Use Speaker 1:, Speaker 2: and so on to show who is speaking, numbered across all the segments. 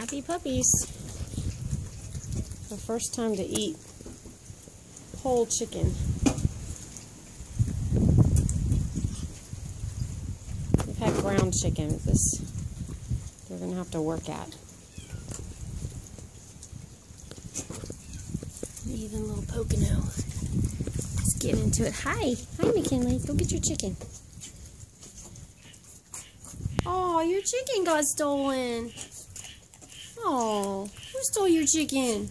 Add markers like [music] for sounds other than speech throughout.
Speaker 1: Happy puppies. The first time to eat whole chicken. We've had ground chicken. This they're gonna have to work at. Even little Pocono. Let's get into it. Hi, hi McKinley. Go get your chicken. Oh, your chicken got stolen. Oh, who stole your chicken?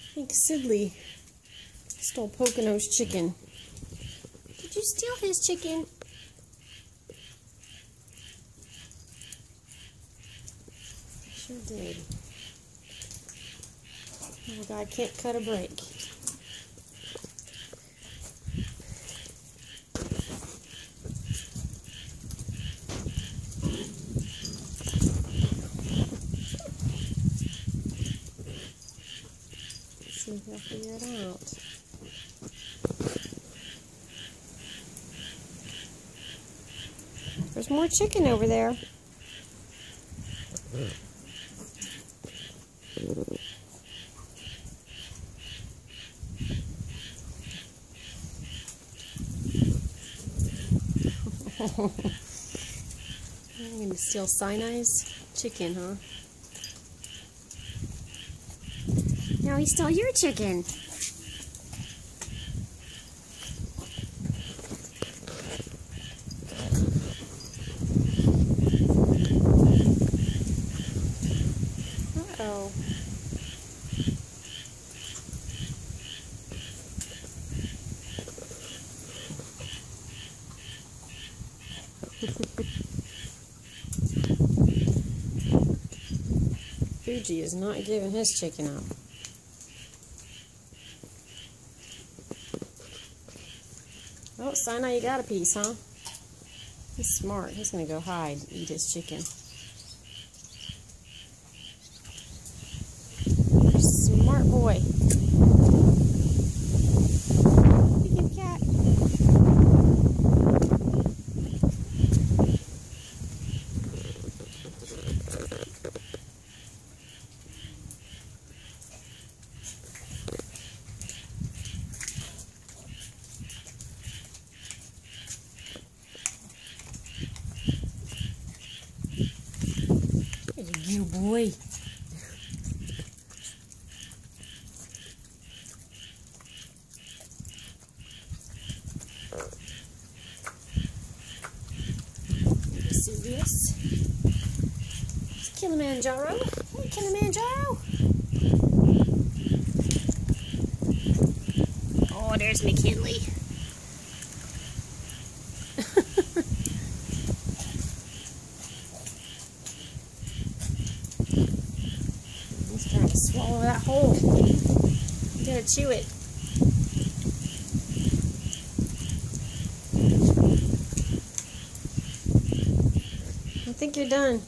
Speaker 1: I think Sidley stole Pocono's chicken. Did you steal his chicken? Sure did. Oh, God can't cut a break. See if I figure it out. There's more chicken over there. [laughs] I'm going to steal Sinai's chicken, huh? No, he stole your chicken. Uh-oh. [laughs] Fuji is not giving his chicken up. Oh, Sinai, you got a piece, huh? He's smart. He's going to go hide, eat his chicken. Smart boy. Go, boy. See? It's Kilimanjaro. Hey, Kilimanjaro. Oh, there's McKinley. He's trying to swallow that whole. You gotta chew it. I think you're done.